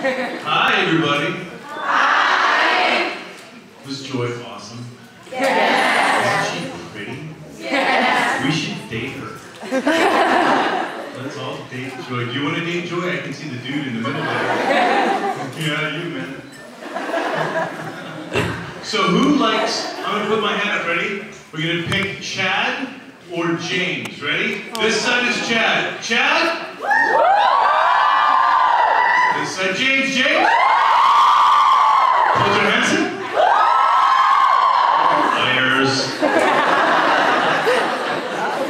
Hi, everybody. Hi. Was Joy awesome? Yes. Isn't she pretty? Yes. We should date her. Let's all date Joy. Do you want to date Joy? I can see the dude in the middle there. yeah, you man. So who likes, I'm going to put my hand up, ready? We're going to pick Chad or James, ready? This side is Chad. Chad? This James. James? Liars.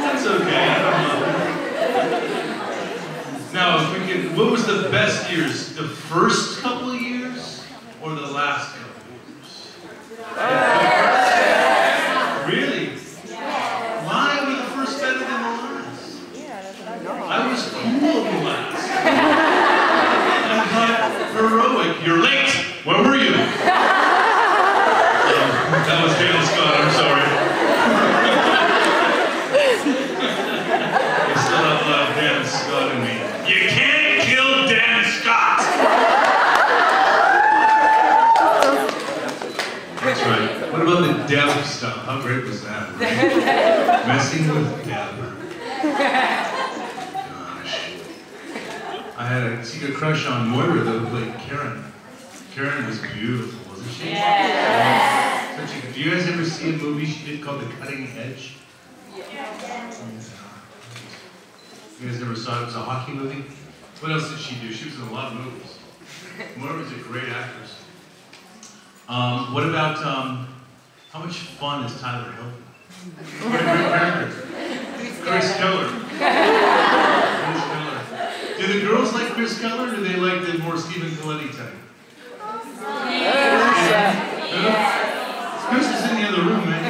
That's okay. Now, if we can, what was the best years? The first couple years or the last couple years? Really? Why were the first better than the last? I was cool the last. I thought heroic. You're late. Where were you? Oh, that was Dale Scott. I'm sorry. I still have of Dan Scott in me. You can't kill Dan Scott. That's right. What about the Deb stuff? How great was that? Messing with Deb. Gosh. I had a secret crush on Moira, though, played Karen. Karen was beautiful, wasn't she? Yeah. Such a, do you guys ever see a movie she did called The Cutting Edge? You guys never saw it? It was a hockey movie. What else did she do? She was in a lot of movies. Moira was a great actress. Um, what about, um, how much fun is Tyler Hilton? What a great character. Chris Keller. Chris Keller. Do the girls like Chris Keller or do they like the more Stephen Colletti type? Yeah. Chris is in the room, man.